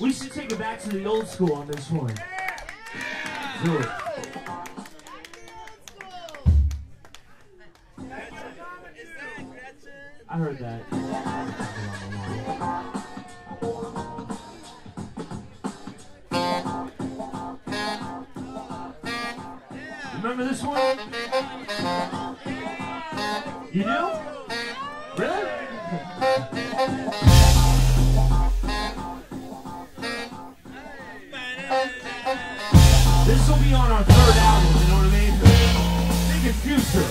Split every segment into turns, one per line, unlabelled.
We should take it back to the old school on this one. Do it. I heard that. Remember this one? You do? This will be on our third album, you know what I mean? Think Thinking future.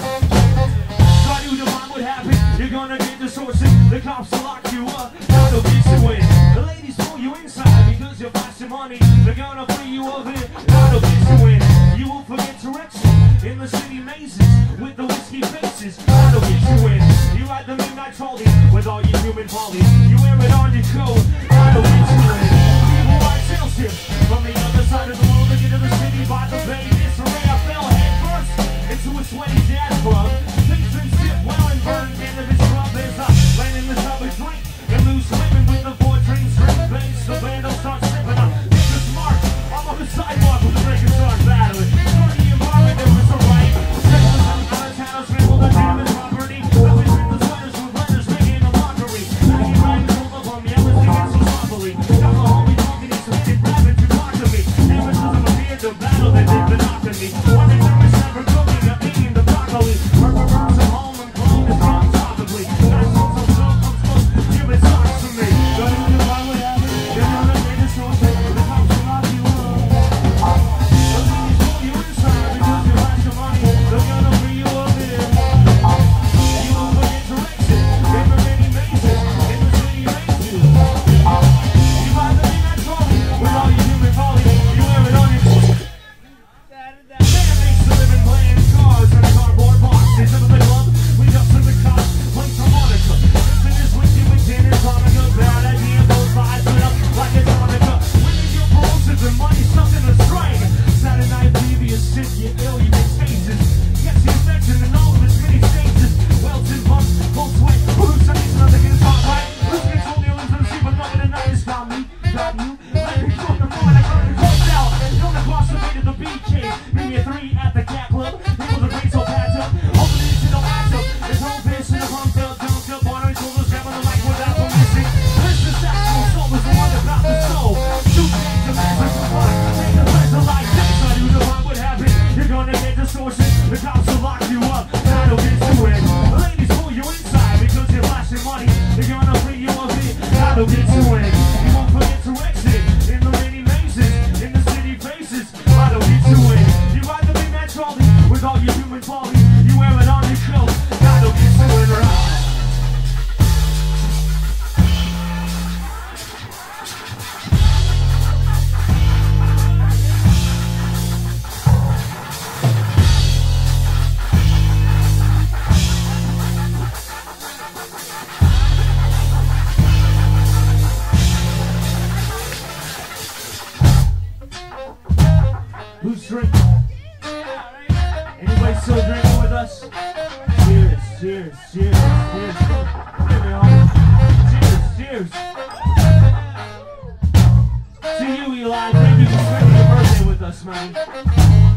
Try to divine what happened. You're gonna get distorted. The cops will lock you up. Now they'll get you in. The ladies pull you inside because you're flashing money. They're gonna free you of it. Now they'll get you in. You won't forget direction in the city mazes with the whiskey faces. Now they'll get you in. You ride the midnight trolley with all your human follies. You wear it on your coat. Sweaty Jazz Club. us. Cheers, cheers, cheers, cheers. Cheers, cheers. To you, Eli. Thank you for spending your birthday with us, man.